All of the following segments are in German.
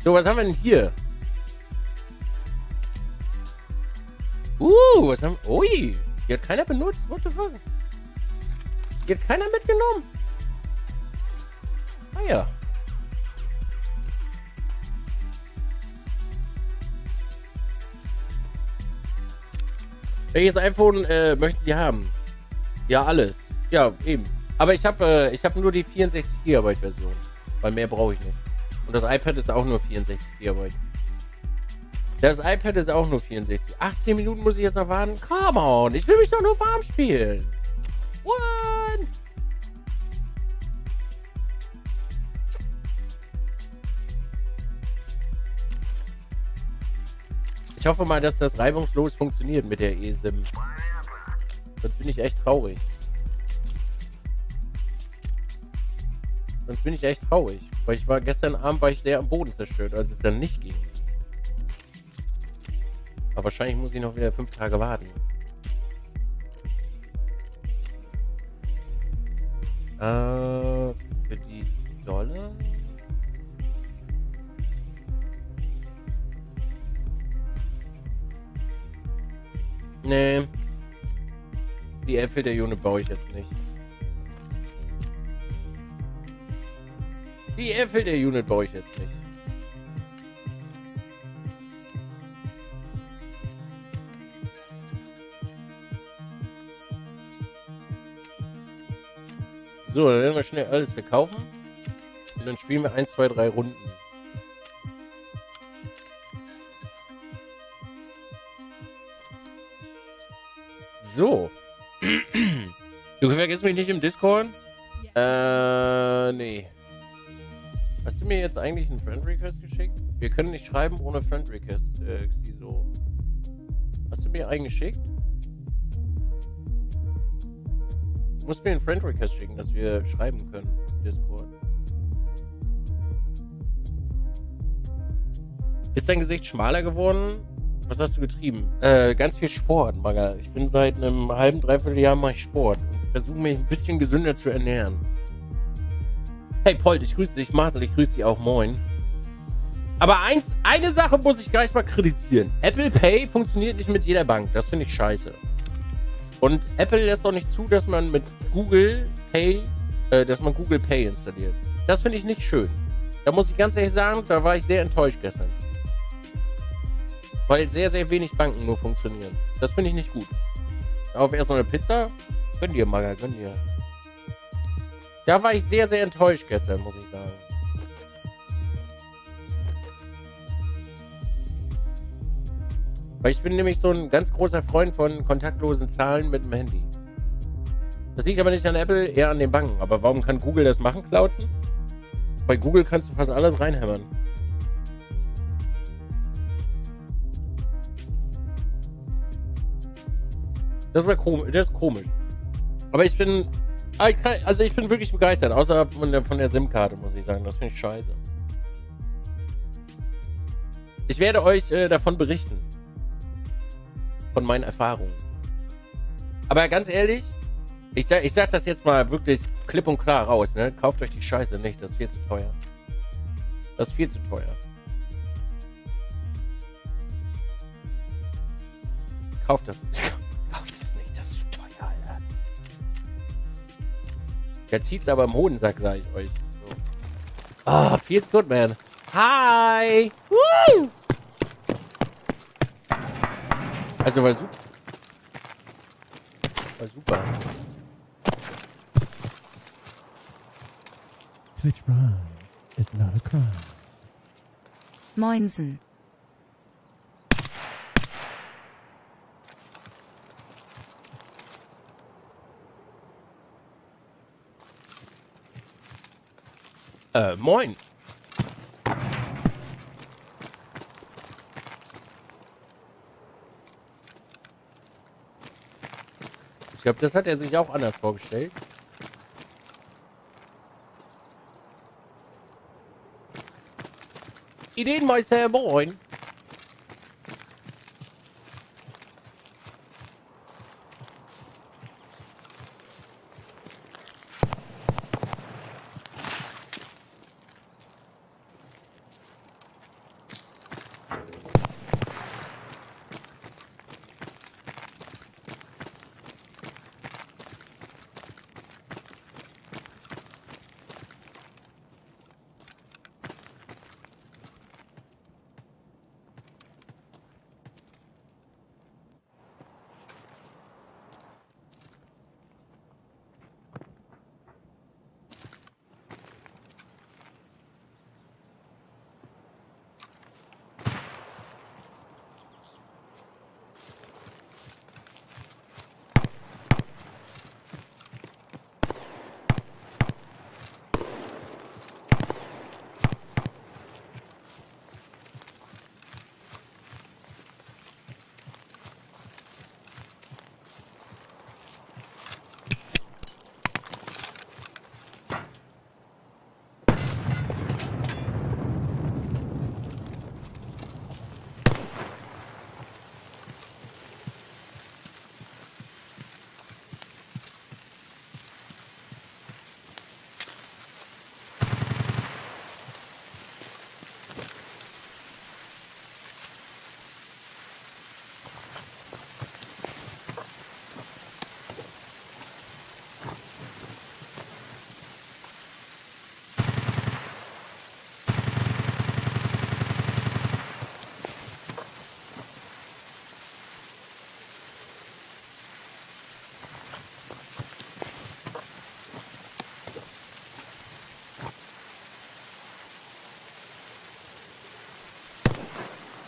So, was haben wir denn hier? Uh, was haben wir? Ui, die hat keiner benutzt. What the fuck? Die hat keiner mitgenommen. Ah ja. Welches iPhone äh, möchten Sie haben? Ja, alles. Ja, eben. Aber ich habe äh, ich hab nur die 64 GB Version. Weil mehr brauche ich nicht. Und das iPad ist auch nur 64 GB. Das iPad ist auch nur 64. 18 Minuten muss ich jetzt noch warten? Come on, ich will mich doch nur warm spielen. What? Ich hoffe mal, dass das reibungslos funktioniert mit der eSIM. Sonst bin ich echt traurig. Sonst bin ich echt traurig. Weil ich war gestern Abend war ich sehr am Boden zerstört, als es dann nicht ging. Aber wahrscheinlich muss ich noch wieder fünf Tage warten. Äh, für die Dolle? Nee. Die Äpfel der Unit baue ich jetzt nicht. Die Äpfel der Unit baue ich jetzt nicht. So, dann werden wir schnell alles verkaufen. Und dann spielen wir 1, 2, 3 Runden. So. Du vergisst mich nicht im Discord? Äh, nee. Hast du mir jetzt eigentlich einen Friend Request geschickt? Wir können nicht schreiben ohne Friend Request, äh, Xiso. Hast du mir einen geschickt? Du musst mir einen Friend Request schicken, dass wir schreiben können. Discord. Ist dein Gesicht schmaler geworden? Was hast du getrieben? Äh, ganz viel Sport, Maga. Ich bin seit einem halben, dreiviertel Jahr mache ich Sport und versuche mich ein bisschen gesünder zu ernähren. Hey Paul, ich grüße dich. Marcel, ich grüße dich auch. Moin. Aber eins, eine Sache muss ich gleich mal kritisieren. Apple Pay funktioniert nicht mit jeder Bank. Das finde ich scheiße. Und Apple lässt auch nicht zu, dass man mit Google Pay, äh, dass man Google Pay installiert. Das finde ich nicht schön. Da muss ich ganz ehrlich sagen, da war ich sehr enttäuscht gestern. Weil sehr, sehr wenig Banken nur funktionieren. Das finde ich nicht gut. Auf erstmal eine Pizza. Gönn dir, Maga, gönn dir. Da war ich sehr, sehr enttäuscht gestern, muss ich sagen. Weil ich bin nämlich so ein ganz großer Freund von kontaktlosen Zahlen mit dem Handy. Das liegt aber nicht an Apple, eher an den Banken. Aber warum kann Google das machen, Klauzen? Bei Google kannst du fast alles reinhämmern. Das war komisch. Das ist komisch. Aber ich bin. Also ich bin wirklich begeistert, außer von der, von der SIM-Karte, muss ich sagen. Das finde ich scheiße. Ich werde euch äh, davon berichten. Von meinen Erfahrungen. Aber ganz ehrlich, ich sag, ich sag das jetzt mal wirklich klipp und klar raus, ne? Kauft euch die Scheiße nicht, das ist viel zu teuer. Das ist viel zu teuer. Kauft das. Der zieht's aber im Hodensack, sag ich euch. So. Ah, oh, feels good, man. Hi! Woo! Also war super. War super. Twitch Prime is not a crime. Moinsen. Äh, moin. Ich glaube, das hat er sich auch anders vorgestellt. Ideenmeister, moin.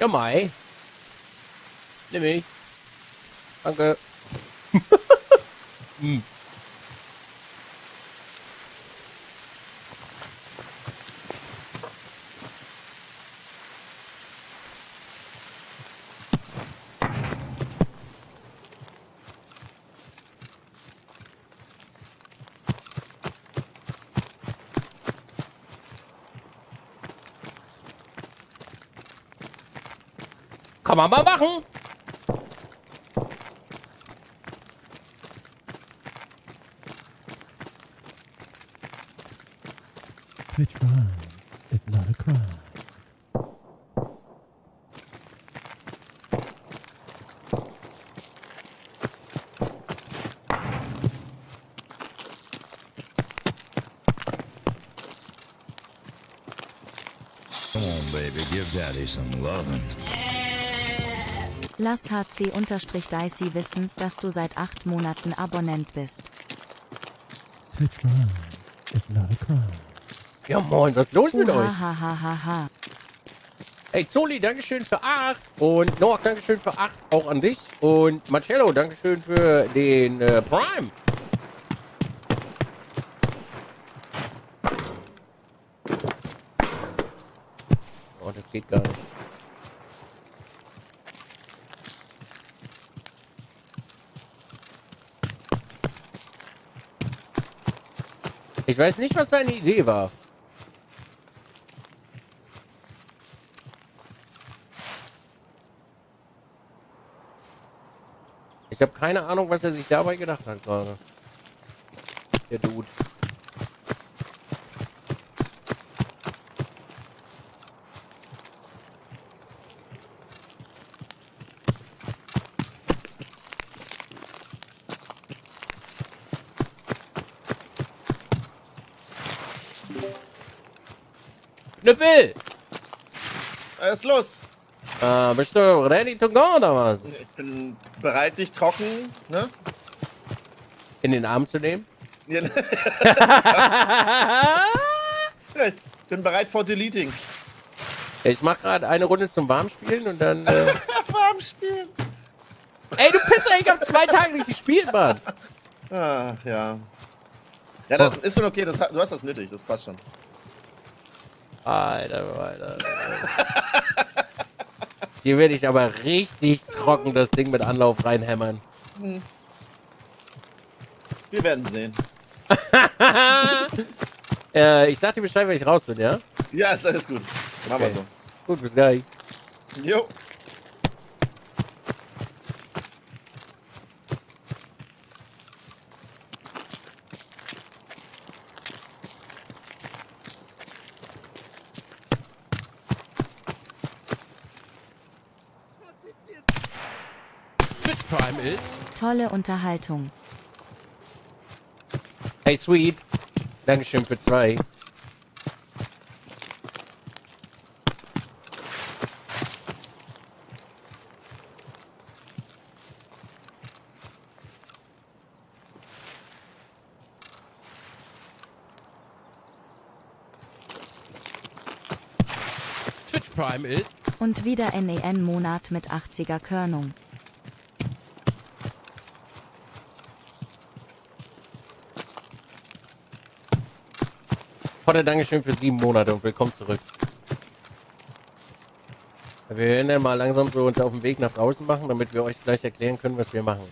Ja, Mai. Danke. hm. Man mal machen. Twitch Prime is not a crime. Come on, baby, give daddy some loving. Lass HC-Dicey wissen, dass du seit acht Monaten Abonnent bist. Twitch Prime is not a crime. Ja, moin, was ist los mit euch? Uhahahaha. Hey, Zoli, Dankeschön für 8. Und Noach, Dankeschön für 8. Auch an dich. Und Marcello, Dankeschön für den äh, Prime. Oh, das geht gar nicht. Ich weiß nicht, was deine Idee war. Ich habe keine Ahnung, was er sich dabei gedacht hat gerade. Der Dude. Knüppel! Was ist los? Äh, bist du ready to go oder was? Ich bin bereit, dich trocken, ne? In den Arm zu nehmen? Ja, Ich bin bereit for deleting. Ich mach gerade eine Runde zum Warmspielen und dann. Äh... Warm spielen. Ey, du Pisser, ich hab zwei Tage nicht gespielt, Mann. Ah, ja. Ja, das ist schon okay, das, du hast das nötig, das passt schon. Alter, Alter. Hier werde ich aber richtig trocken das Ding mit Anlauf reinhämmern. Wir werden sehen. Äh, ich sag dir Bescheid, wenn ich raus bin, ja? Ja, ist alles gut. Machen Okay. wir Gut, bis gleich. so. Jo. Twitch Prime is Tolle Unterhaltung. Hey, Sweet. Dankeschön für zwei. Twitch Prime is Und wieder NEN-Monat mit 80er Körnung. Potter, Dankeschön für sieben Monate und willkommen zurück. Wir werden dann mal langsam so uns auf den Weg nach draußen machen, damit wir euch gleich erklären können, was wir machen.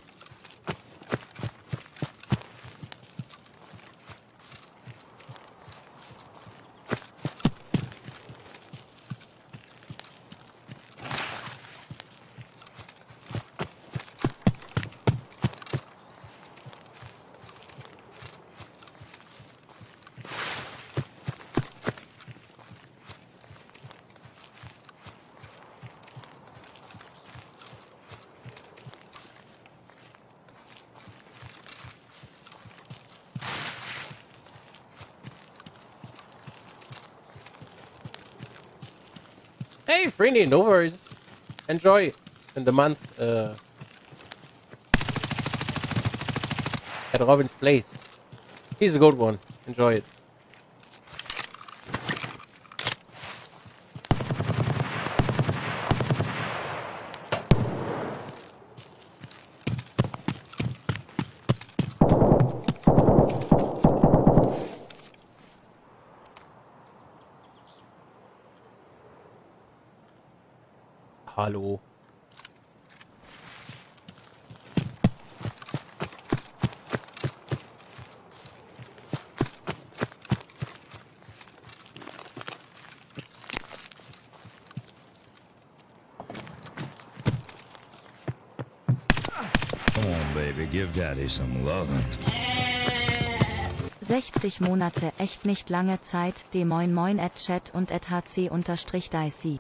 Hey, Freeney, no worries. Enjoy in the month uh, at Robin's place. He's a good one. Enjoy it. Give daddy some loving. 60 Monate echt nicht lange Zeit, de moin moin at chat und at hc unterstrich dicey.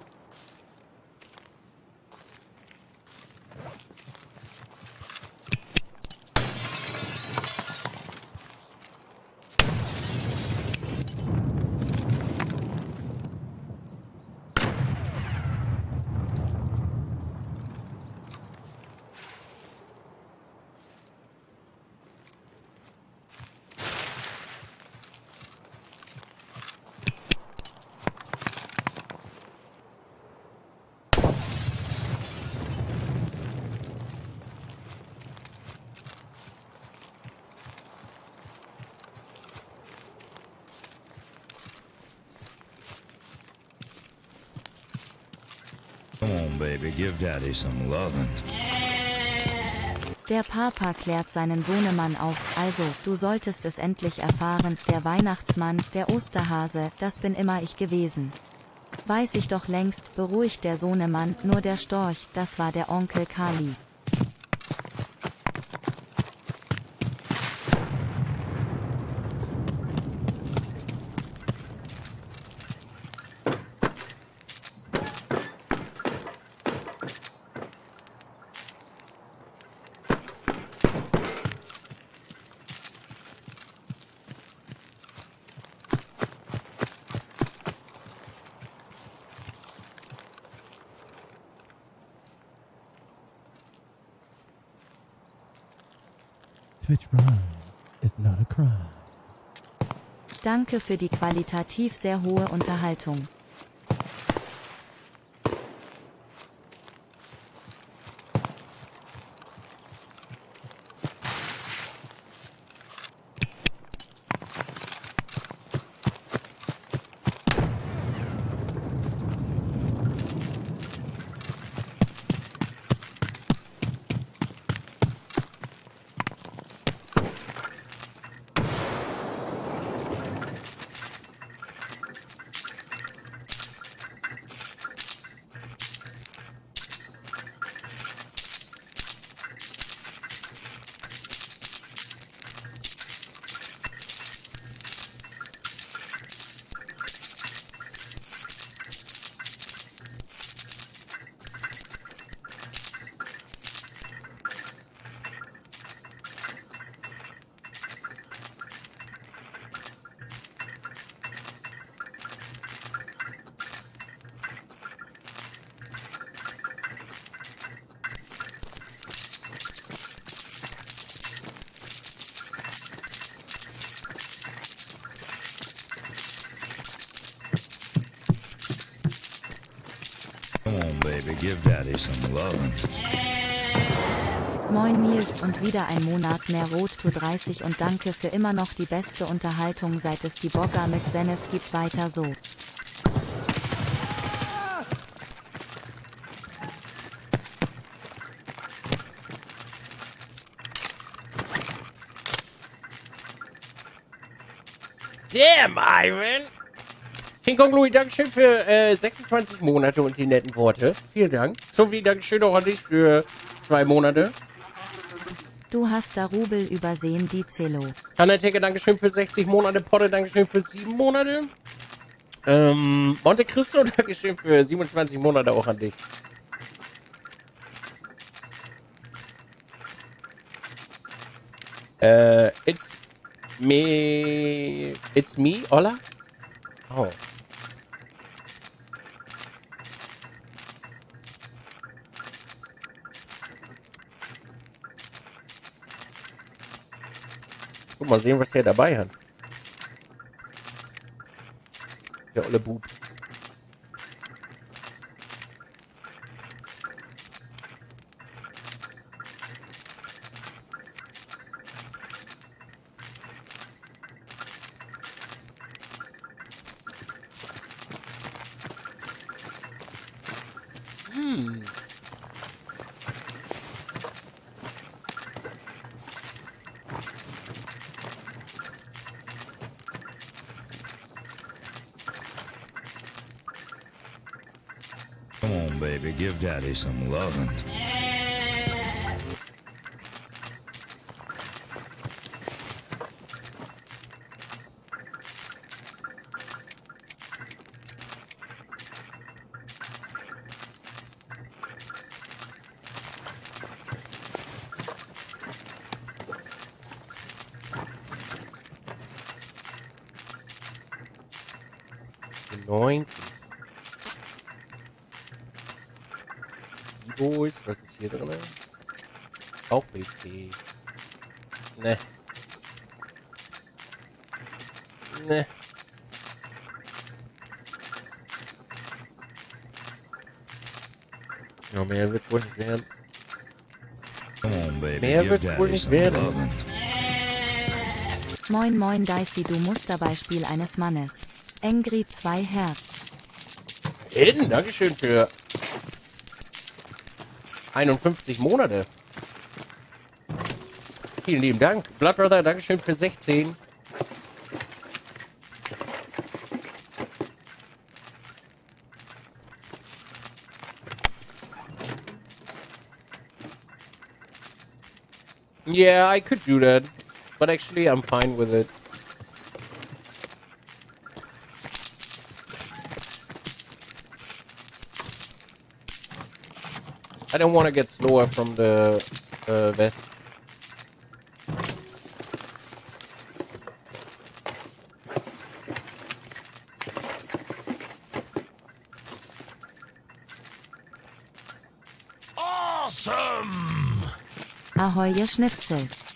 Der Papa klärt seinen Sohnemann auf, also, du solltest es endlich erfahren, der Weihnachtsmann, der Osterhase, das bin immer ich gewesen. Weiß ich doch längst, beruhigt der Sohnemann, nur der Storch, das war der Onkel Kali. Twitch Prime is not a crime. Danke für die qualitativ sehr hohe Unterhaltung. Come on, baby, give daddy some loving. Moin Nils und wieder ein Monat mehr Rot to 30 und danke für immer noch die beste Unterhaltung seit es die Bogger mit Senef gibt weiter so. Damn, Ivan! King Kong Louis, Dankeschön für äh, 26 Monate und die netten Worte. Vielen Dank. Sophie, Dankeschön auch an dich für zwei Monate. Du hast da Rubel übersehen, die Zelo. Hanateke, Dankeschön für 60 Monate. Potte, Dankeschön für 7 Monate. Ähm, Monte Cristo, Dankeschön für 27 Monate auch an dich. Äh, it's me. It's me, Ola? Oh. Mal sehen, was der dabei hat. Der olle Bub. Baby, give daddy some lovin'. PC. Ne. Ne. Ja, mehr wird's wohl nicht werden. On, baby, Mehr wird's wohl nicht werden. lovin'. Moin moin Dicey du Musterbeispiel eines Mannes. Engri 2 Herz. Eden, Dankeschön für 51 Monate. Vielen lieben Dank. Blood Brother, Dankeschön für 16. Yeah, I could do that. But actually, I'm fine with it. I don't want to get slower from the uh, vest. Ahoi ihr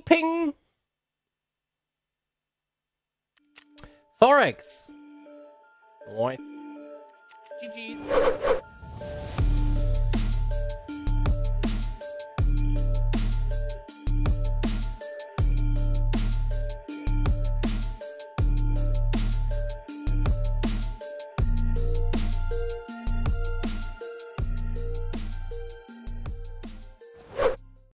Ping, ping. Forex. Alright. GG's.